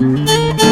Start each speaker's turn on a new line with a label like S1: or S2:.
S1: Música hum.